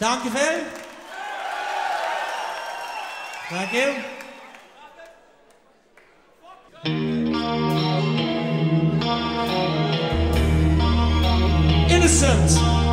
Thank you, Dankjewel. Thank you. Innocent.